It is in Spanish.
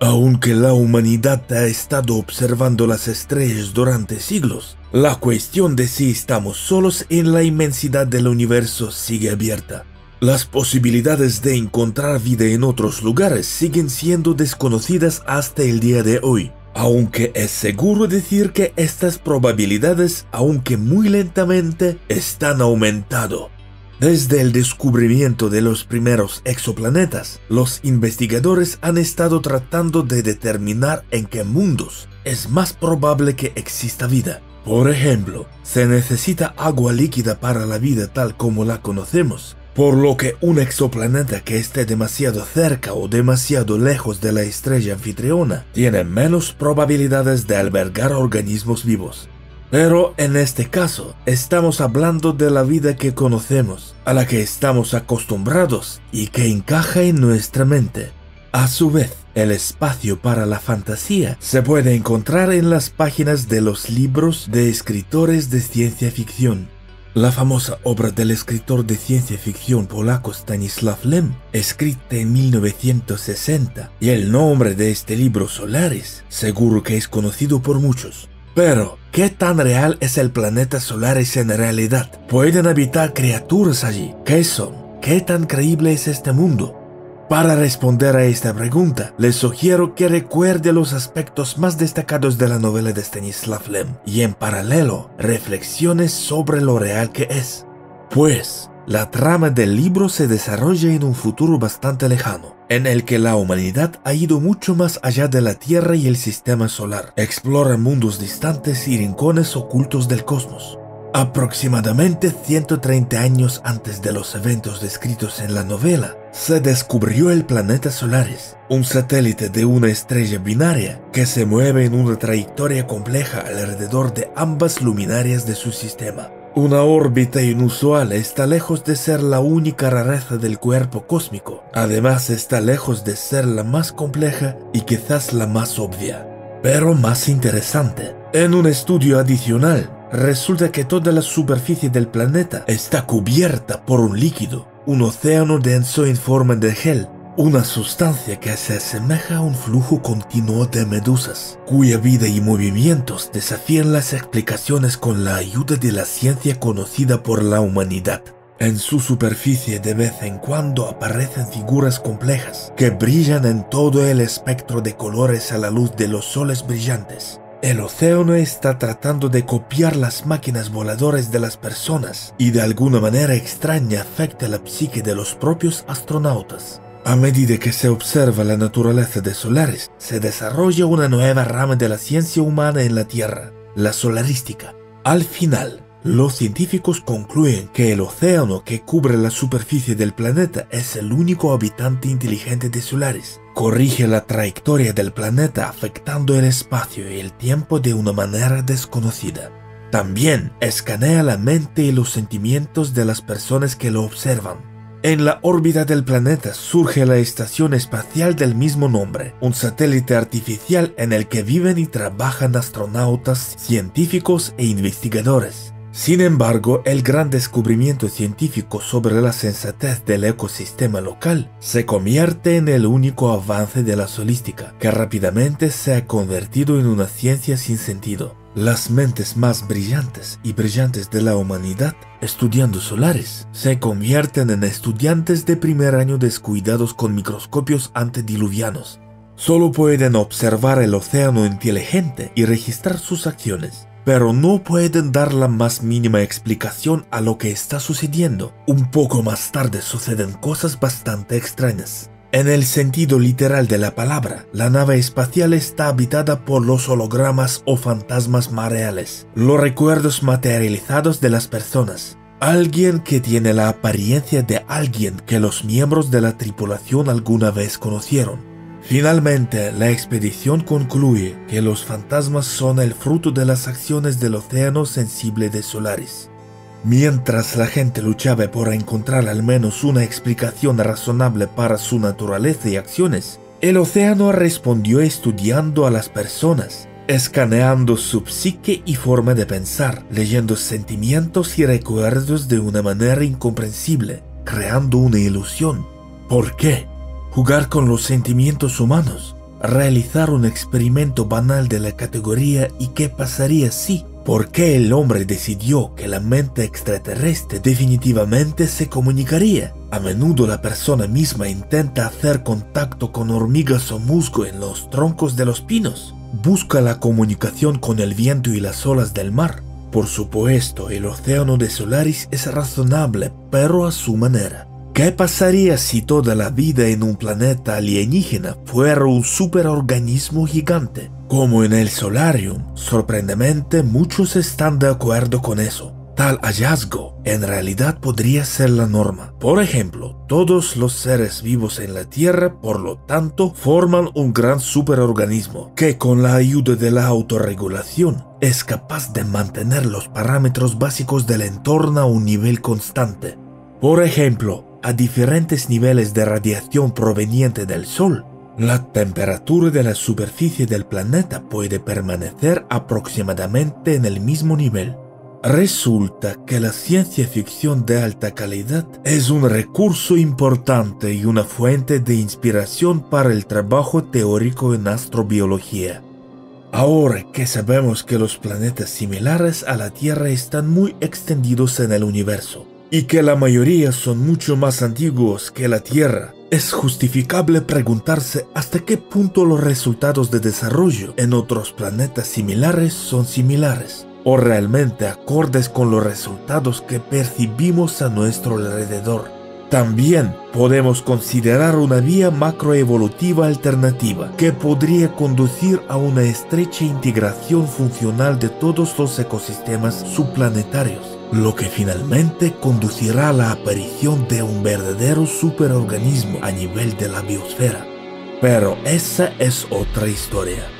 Aunque la humanidad ha estado observando las estrellas durante siglos, la cuestión de si estamos solos en la inmensidad del universo sigue abierta. Las posibilidades de encontrar vida en otros lugares siguen siendo desconocidas hasta el día de hoy, aunque es seguro decir que estas probabilidades, aunque muy lentamente, están aumentando. Desde el descubrimiento de los primeros exoplanetas, los investigadores han estado tratando de determinar en qué mundos es más probable que exista vida. Por ejemplo, se necesita agua líquida para la vida tal como la conocemos, por lo que un exoplaneta que esté demasiado cerca o demasiado lejos de la estrella anfitriona tiene menos probabilidades de albergar organismos vivos. Pero en este caso, estamos hablando de la vida que conocemos, a la que estamos acostumbrados y que encaja en nuestra mente. A su vez, el espacio para la fantasía se puede encontrar en las páginas de los libros de escritores de ciencia ficción. La famosa obra del escritor de ciencia ficción polaco Stanislav Lem, escrita en 1960, y el nombre de este libro Solaris, seguro que es conocido por muchos. Pero, ¿qué tan real es el planeta Solaris en realidad? ¿Pueden habitar criaturas allí? ¿Qué son? ¿Qué tan creíble es este mundo? Para responder a esta pregunta, les sugiero que recuerde los aspectos más destacados de la novela de Stanislav Lem y en paralelo reflexiones sobre lo real que es. Pues, la trama del libro se desarrolla en un futuro bastante lejano, en el que la humanidad ha ido mucho más allá de la Tierra y el sistema solar. Explora mundos distantes y rincones ocultos del cosmos. Aproximadamente 130 años antes de los eventos descritos en la novela, se descubrió el planeta Solaris, un satélite de una estrella binaria que se mueve en una trayectoria compleja alrededor de ambas luminarias de su sistema. Una órbita inusual está lejos de ser la única rareza del cuerpo cósmico. Además está lejos de ser la más compleja y quizás la más obvia. Pero más interesante, en un estudio adicional, resulta que toda la superficie del planeta está cubierta por un líquido, un océano denso en forma de gel una sustancia que se asemeja a un flujo continuo de medusas, cuya vida y movimientos desafían las explicaciones con la ayuda de la ciencia conocida por la humanidad. En su superficie de vez en cuando aparecen figuras complejas que brillan en todo el espectro de colores a la luz de los soles brillantes. El océano está tratando de copiar las máquinas voladoras de las personas y de alguna manera extraña afecta la psique de los propios astronautas. A medida que se observa la naturaleza de Solaris, se desarrolla una nueva rama de la ciencia humana en la Tierra, la solarística. Al final, los científicos concluyen que el océano que cubre la superficie del planeta es el único habitante inteligente de Solaris. Corrige la trayectoria del planeta afectando el espacio y el tiempo de una manera desconocida. También escanea la mente y los sentimientos de las personas que lo observan en la órbita del planeta surge la Estación Espacial del mismo nombre, un satélite artificial en el que viven y trabajan astronautas, científicos e investigadores. Sin embargo, el gran descubrimiento científico sobre la sensatez del ecosistema local se convierte en el único avance de la solística, que rápidamente se ha convertido en una ciencia sin sentido. Las mentes más brillantes y brillantes de la humanidad, estudiando solares, se convierten en estudiantes de primer año descuidados con microscopios antediluvianos. Solo pueden observar el océano inteligente y registrar sus acciones, pero no pueden dar la más mínima explicación a lo que está sucediendo. Un poco más tarde suceden cosas bastante extrañas. En el sentido literal de la palabra, la nave espacial está habitada por los hologramas o fantasmas mareales, los recuerdos materializados de las personas. Alguien que tiene la apariencia de alguien que los miembros de la tripulación alguna vez conocieron. Finalmente, la expedición concluye que los fantasmas son el fruto de las acciones del océano sensible de Solaris. Mientras la gente luchaba por encontrar al menos una explicación razonable para su naturaleza y acciones, el océano respondió estudiando a las personas, escaneando su psique y forma de pensar, leyendo sentimientos y recuerdos de una manera incomprensible, creando una ilusión. ¿Por qué? Jugar con los sentimientos humanos. realizar un experimento banal de la categoría y qué pasaría si, por qué el hombre decidió que la mente extraterrestre definitivamente se comunicaría. A menudo la persona misma intenta hacer contacto con hormigas o musgo en los troncos de los pinos. Busca la comunicación con el viento y las olas del mar. Por supuesto, el océano de Solaris es razonable, pero a su manera. ¿Qué pasaría si toda la vida en un planeta alienígena fuera un superorganismo gigante? Como en el Solarium, sorprendentemente muchos están de acuerdo con eso. Tal hallazgo en realidad podría ser la norma. Por ejemplo, todos los seres vivos en la Tierra, por lo tanto, forman un gran superorganismo que con la ayuda de la autorregulación es capaz de mantener los parámetros básicos del entorno a un nivel constante. Por ejemplo, a diferentes niveles de radiación proveniente del Sol, la temperatura de la superficie del planeta puede permanecer aproximadamente en el mismo nivel. Resulta que la ciencia ficción de alta calidad es un recurso importante y una fuente de inspiración para el trabajo teórico en astrobiología. Ahora que sabemos que los planetas similares a la Tierra están muy extendidos en el universo, y que la mayoría son mucho más antiguos que la Tierra, es justificable preguntarse hasta qué punto los resultados de desarrollo en otros planetas similares son similares o realmente acordes con los resultados que percibimos a nuestro alrededor. También podemos considerar una vía macroevolutiva alternativa que podría conducir a una estrecha integración funcional de todos los ecosistemas subplanetarios lo que finalmente conducirá a la aparición de un verdadero superorganismo a nivel de la biosfera. Pero esa es otra historia.